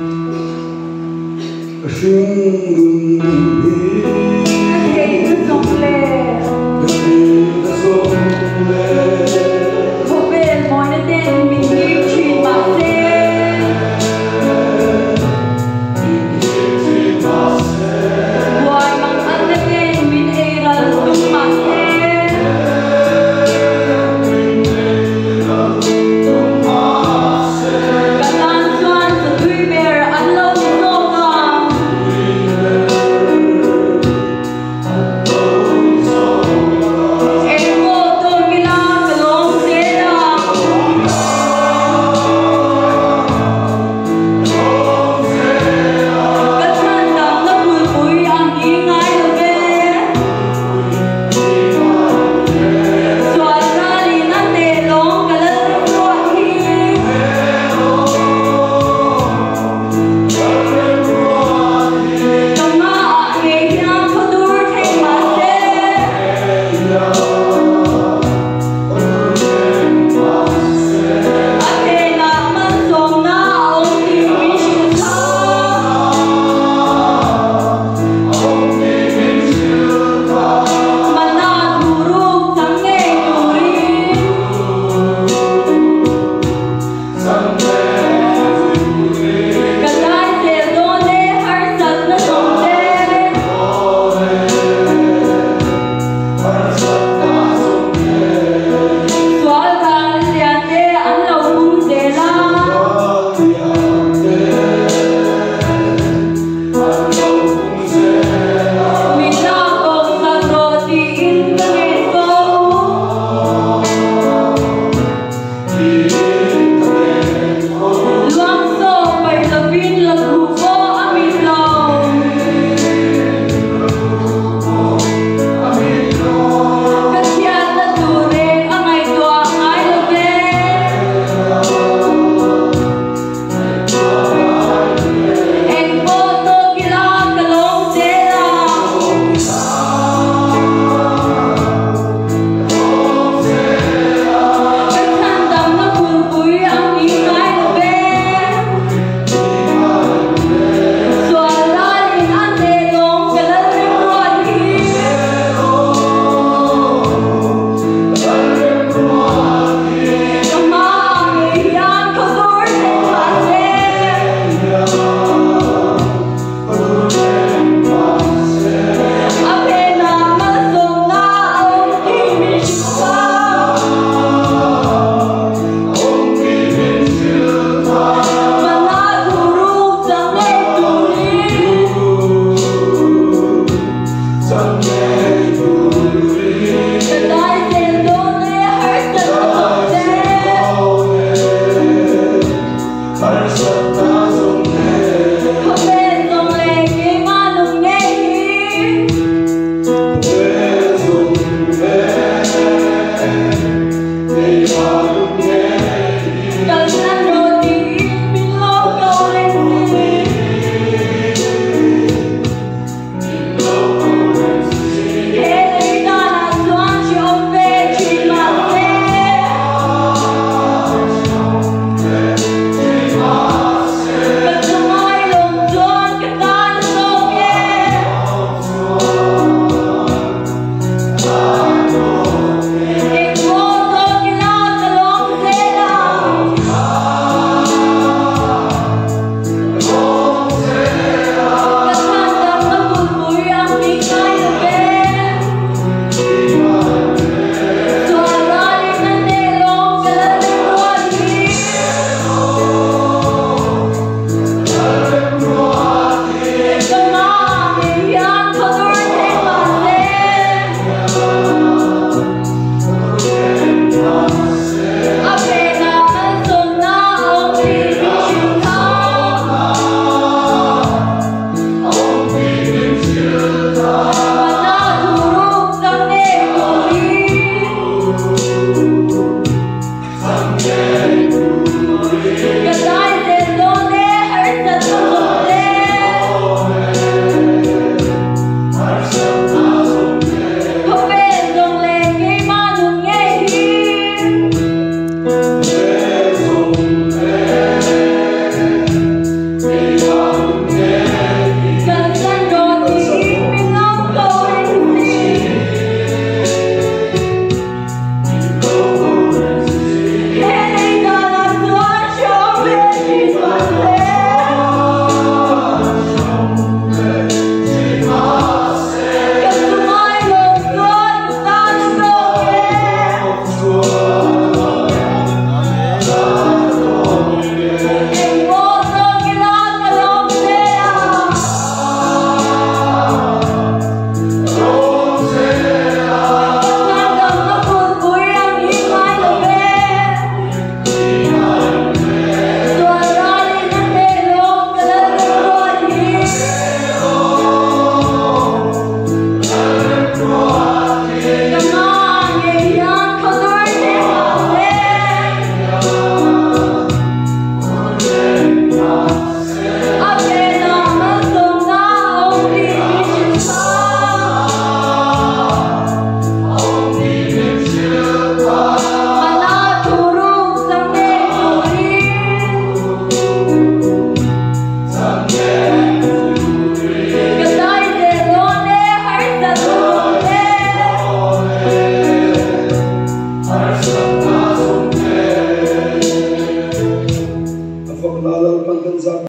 Para